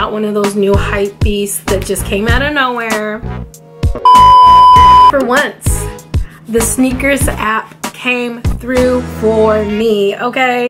not one of those new hype beasts that just came out of nowhere. For once, the sneakers app came through for me, okay?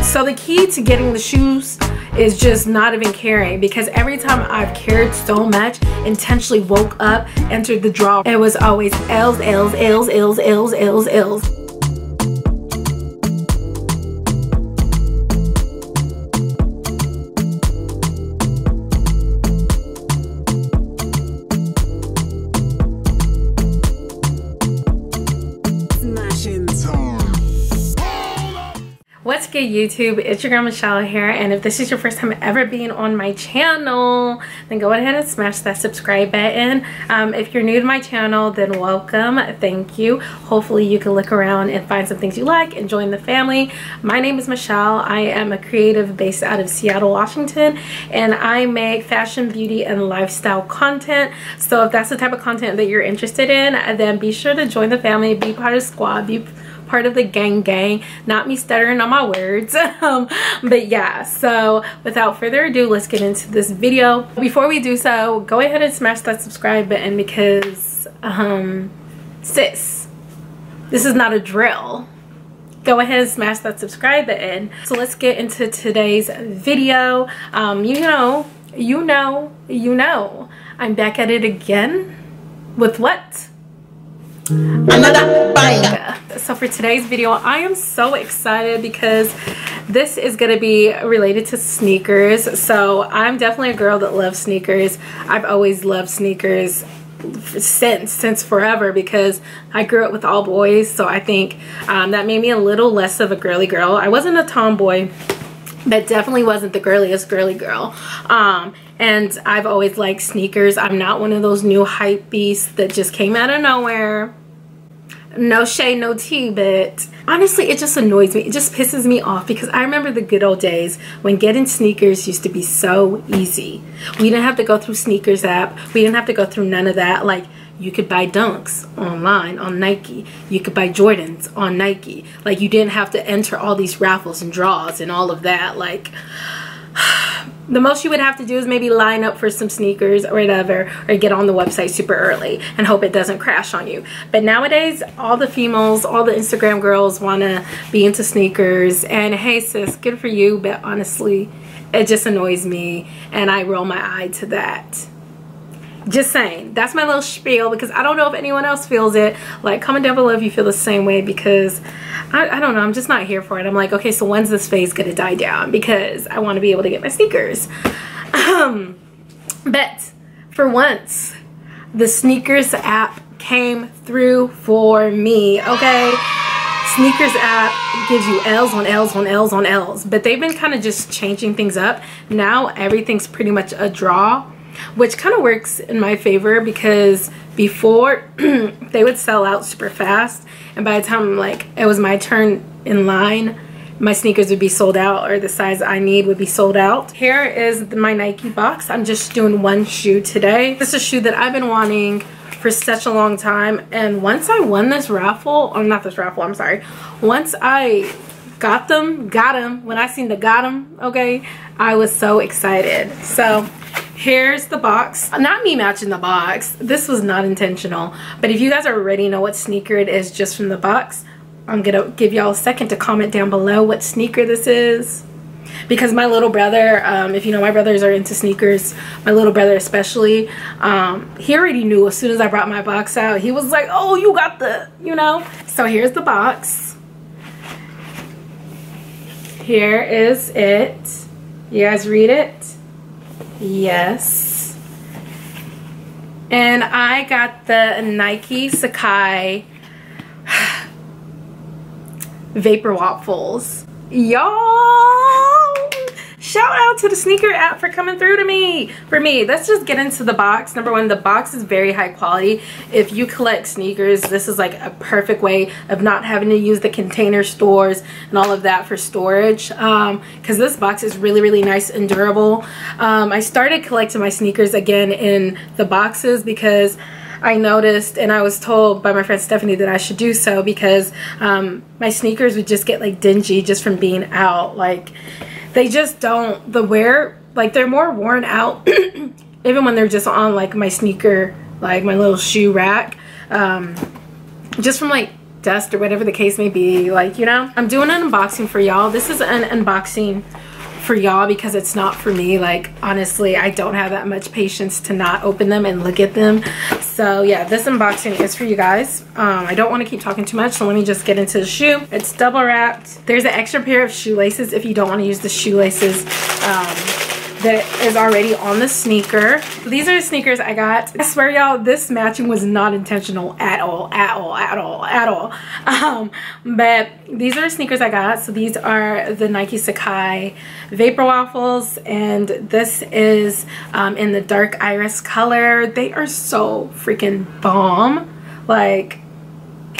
So the key to getting the shoes is just not even caring because every time I've cared so much, intentionally woke up, entered the draw, it was always L's, L's, L's, L's, L's, L's, L's. YouTube? It's your girl Michelle here and if this is your first time ever being on my channel then go ahead and smash that subscribe button. Um, if you're new to my channel then welcome. Thank you. Hopefully you can look around and find some things you like and join the family. My name is Michelle. I am a creative based out of Seattle, Washington and I make fashion, beauty, and lifestyle content. So if that's the type of content that you're interested in then be sure to join the family, be part of the squad, be part of the gang gang. Not me stuttering on my words. Um, but yeah so without further ado let's get into this video. Before we do so go ahead and smash that subscribe button because um sis this is not a drill. Go ahead and smash that subscribe button. So let's get into today's video. Um you know you know you know. I'm back at it again. With what another banger. So for today's video i am so excited because this is going to be related to sneakers. So i'm definitely a girl that loves sneakers. I've always loved sneakers since since forever because I grew up with all boys. So I think um, that made me a little less of a girly girl. I wasn't a tomboy but definitely wasn't the girliest girly girl. Um, and I've always liked sneakers. I'm not one of those new hype beasts that just came out of nowhere. No shade no tea but honestly it just annoys me. It just pisses me off because i remember the good old days when getting sneakers used to be so easy. We didn't have to go through sneakers app. We didn't have to go through none of that. Like you could buy dunks online on nike. You could buy jordans on nike. Like you didn't have to enter all these raffles and draws and all of that. Like the most you would have to do is maybe line up for some sneakers or whatever or get on the website super early and hope it doesn't crash on you. But nowadays all the females all the instagram girls want to be into sneakers. And hey sis good for you but honestly it just annoys me and i roll my eye to that just saying. That's my little spiel because i don't know if anyone else feels it. Like comment down below if you feel the same way because I, I don't know. I'm just not here for it. I'm like okay so when's this phase gonna die down? Because i want to be able to get my sneakers. Um but for once the sneakers app came through for me okay? Sneakers app gives you L's on L's on L's on L's but they've been kind of just changing things up. Now everything's pretty much a draw which kind of works in my favor because before they would sell out super fast and by the time like it was my turn in line my sneakers would be sold out or the size I need would be sold out. Here is my Nike box. I'm just doing one shoe today. This is a shoe that I've been wanting for such a long time and once I won this raffle, or not this raffle, I'm sorry. Once I got them, got them, when I seen the got them, okay, I was so excited. So here's the box. Not me matching the box. This was not intentional. But if you guys already know what sneaker it is just from the box i'm gonna give y'all a second to comment down below what sneaker this is. Because my little brother um, if you know my brothers are into sneakers my little brother especially um, he already knew as soon as i brought my box out. He was like oh you got the you know? So here's the box. Here is it. You guys read it Yes. And I got the Nike Sacai Vaporwaffles. Y'all! Shout out to the sneaker app for coming through to me. For me let's just get into the box. Number one the box is very high quality. If you collect sneakers this is like a perfect way of not having to use the container stores and all of that for storage because um, this box is really really nice and durable. Um, I started collecting my sneakers again in the boxes because I noticed and I was told by my friend Stephanie that I should do so because um, my sneakers would just get like dingy just from being out. Like they just don't the wear like they're more worn out even when they're just on like my sneaker like my little shoe rack um, just from like dust or whatever the case may be like you know? I'm doing an unboxing for y'all. This is an unboxing for y'all because it's not for me. Like honestly i don't have that much patience to not open them and look at them. So yeah this unboxing is for you guys. Um, i don't want to keep talking too much so let me just get into the shoe. It's double wrapped. There's an extra pair of shoelaces if you don't want to use the shoelaces. Um, that is already on the sneaker. These are the sneakers I got. I swear y'all, this matching was not intentional at all, at all, at all, at all. Um, but these are the sneakers I got. So these are the Nike Sacai Vapor Waffles and this is um, in the dark iris color. They are so freaking bomb. Like,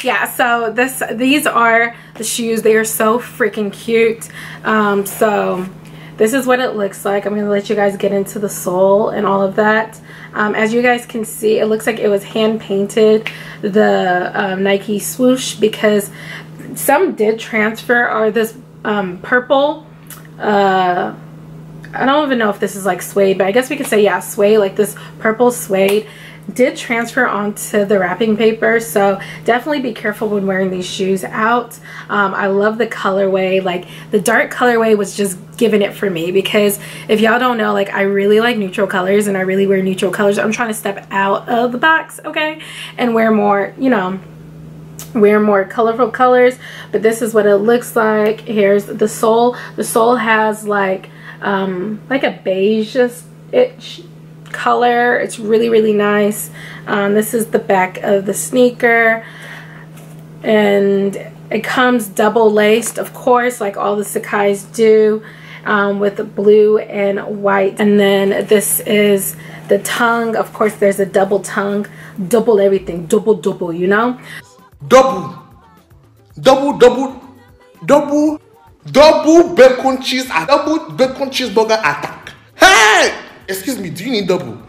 yeah so this these are the shoes they are so freaking cute um so this is what it looks like. I'm going to let you guys get into the sole and all of that. Um, as you guys can see it looks like it was hand painted the um, nike swoosh because some did transfer or this um, purple uh, I don't even know if this is like suede, but I guess we could say, yeah, suede, like this purple suede did transfer onto the wrapping paper so definitely be careful when wearing these shoes out. Um, I love the colorway like the dark colorway was just giving it for me because if y'all don't know like I really like neutral colors and I really wear neutral colors. I'm trying to step out of the box okay and wear more you know wear more colorful colors but this is what it looks like. Here's the sole. The sole has like um like a beige it color. It's really, really nice. Um, this is the back of the sneaker. And it comes double laced, of course, like all the Sacai's do. Um, with blue and white and then this is the tongue of course there's a double tongue double everything double double you know double double double double double bacon cheese double bacon cheeseburger attack Excuse me, do you need double?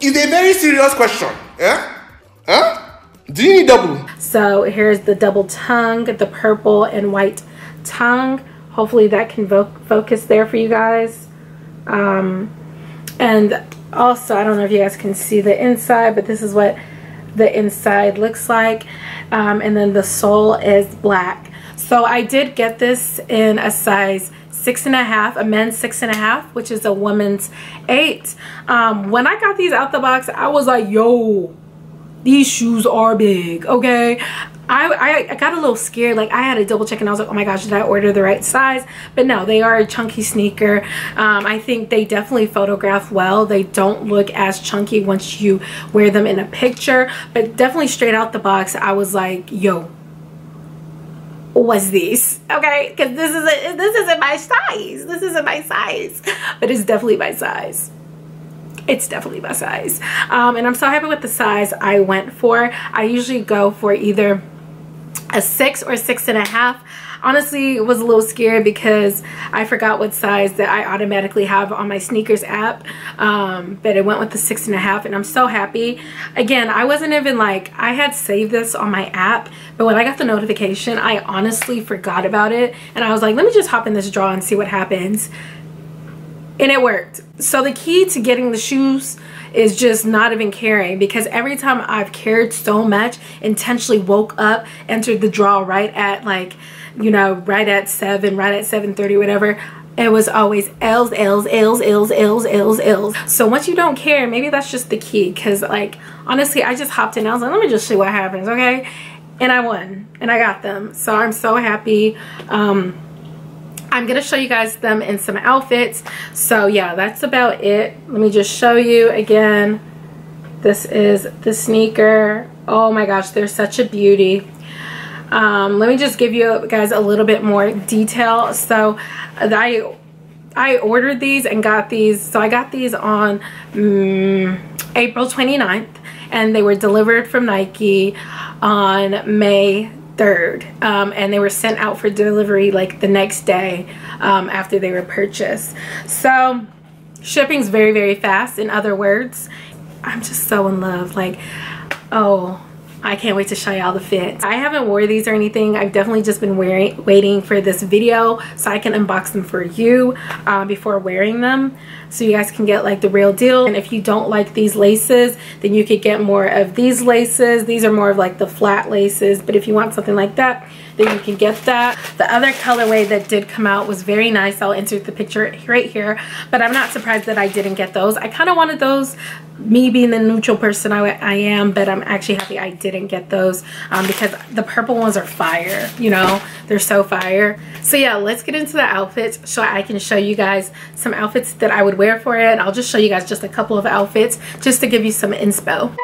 It's a very serious question. Yeah? Huh? Do you need double? So here's the double tongue, the purple and white tongue. Hopefully that can focus there for you guys. Um, and also, I don't know if you guys can see the inside, but this is what the inside looks like. Um, and then the sole is black. So I did get this in a size six and a half, a men's six and a half, which is a woman's eight. Um, when I got these out the box, I was like, yo, these shoes are big, okay? I, I, got a little scared. Like I had to double check and I was like oh my gosh did I order the right size? But no they are a chunky sneaker. Um, I think they definitely photograph well. They don't look as chunky once you wear them in a picture. But definitely straight out the box I was like yo was this okay? Because this isn't this isn't my size. This isn't my size. But it's definitely my size. It's definitely my size. Um, and i'm so happy with the size i went for. I usually go for either a six or six and a half honestly was a little scared because I forgot what size that I automatically have on my sneakers app um, but it went with the six and a half and I'm so happy. Again I wasn't even like I had saved this on my app but when I got the notification I honestly forgot about it and I was like let me just hop in this draw and see what happens. And it worked. So the key to getting the shoes is just not even caring because every time I've cared so much intentionally woke up entered the draw right at like you know, right at 7, right at 7.30, whatever, it was always L's, L's, L's, L's, L's, L's, L's. So once you don't care, maybe that's just the key. Because, like, honestly, I just hopped in. I was like, let me just see what happens, okay? And I won. And I got them. So I'm so happy. Um, I'm going to show you guys them in some outfits. So, yeah, that's about it. Let me just show you again. This is the sneaker. Oh, my gosh. They're such a beauty. Um, let me just give you guys a little bit more detail. So I I ordered these and got these. So I got these on um, April 29th and they were delivered from Nike on May 3rd um, and they were sent out for delivery like the next day um, after they were purchased. So shipping's very, very fast. In other words, I'm just so in love. Like, oh, I can't wait to show y'all the fit. I haven't wore these or anything. I've definitely just been wearing, waiting for this video so I can unbox them for you uh, before wearing them so you guys can get like the real deal. And if you don't like these laces, then you could get more of these laces. These are more of like the flat laces, but if you want something like that, then you can get that. The other colorway that did come out was very nice. I'll insert the picture right here, but I'm not surprised that I didn't get those. I kind of wanted those, me being the neutral person I, I am, but I'm actually happy I didn't get those um, because the purple ones are fire, you know, they're so fire. So yeah, let's get into the outfits so I can show you guys some outfits that I would wear for it. I'll just show you guys just a couple of outfits just to give you some inspo.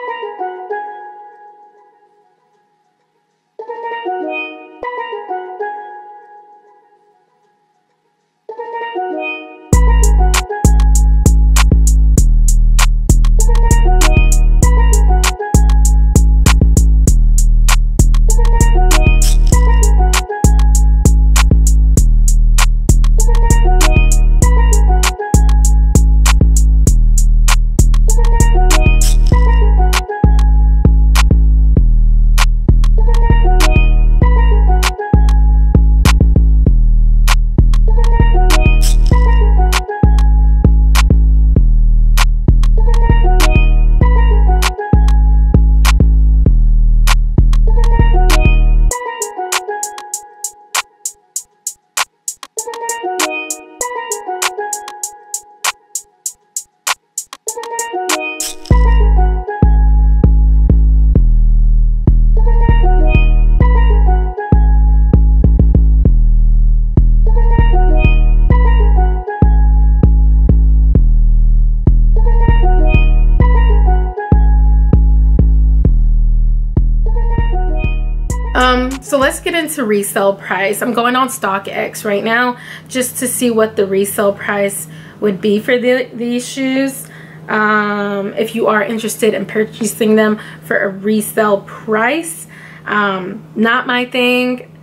Into resale price. I'm going on StockX right now just to see what the resale price would be for the, these shoes. Um, if you are interested in purchasing them for a resale price. Um, not my thing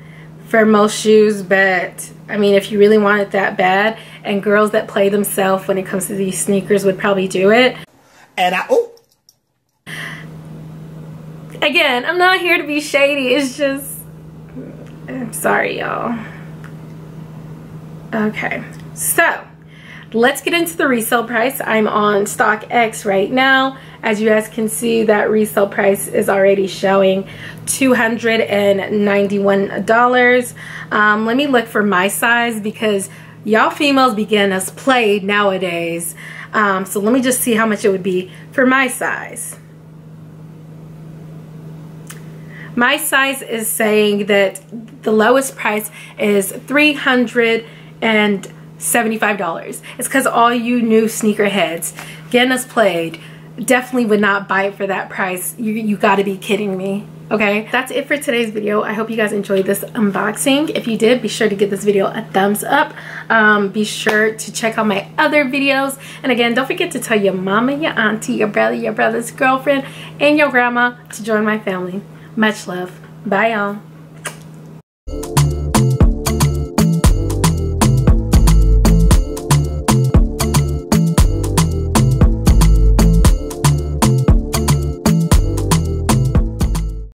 for most shoes, but I mean, if you really want it that bad, and girls that play themselves when it comes to these sneakers would probably do it. And I, oh, again, I'm not here to be shady. It's just, I'm sorry, y'all. Okay, so let's get into the resale price. I'm on StockX right now. As you guys can see, that resale price is already showing $291. Um, let me look for my size because y'all females begin as played nowadays. Um, so let me just see how much it would be for my size. My size is saying that the lowest price is $375. It's because all you new sneakerheads getting us played definitely would not buy it for that price. You, you gotta be kidding me. Okay, that's it for today's video. I hope you guys enjoyed this unboxing. If you did, be sure to give this video a thumbs up. Um, be sure to check out my other videos. And again, don't forget to tell your mama, your auntie, your brother, your brother's girlfriend, and your grandma to join my family. Much love. Bye, y'all.